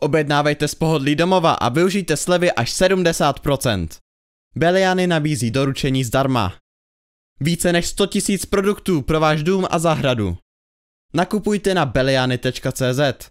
Objednávejte z pohodlí domova a využijte slevy až 70%. Beliany nabízí doručení zdarma. Více než 100 000 produktů pro váš dům a zahradu. Nakupujte na beliany.cz.